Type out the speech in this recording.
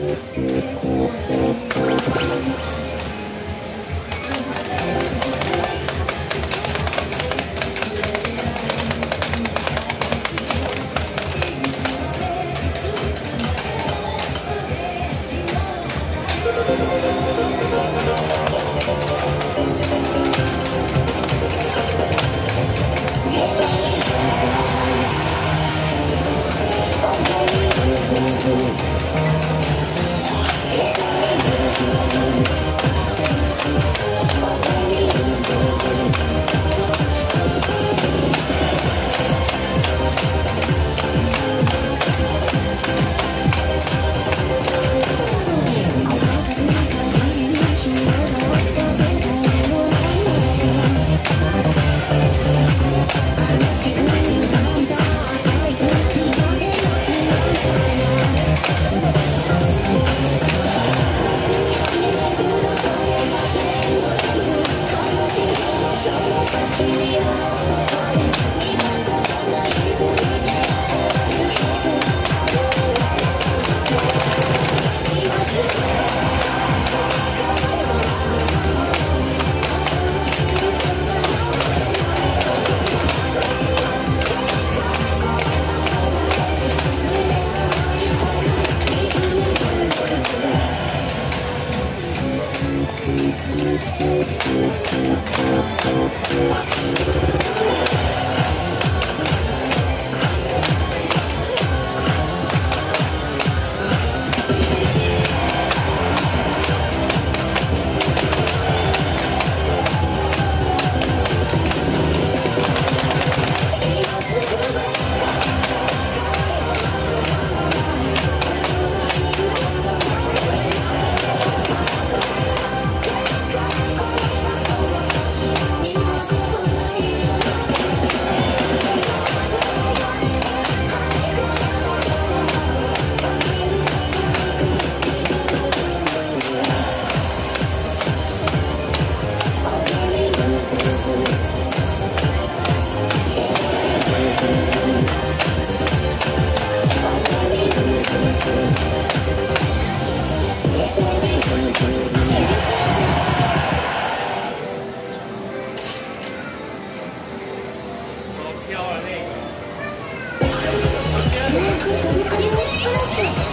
Thank you. Thank you. Are you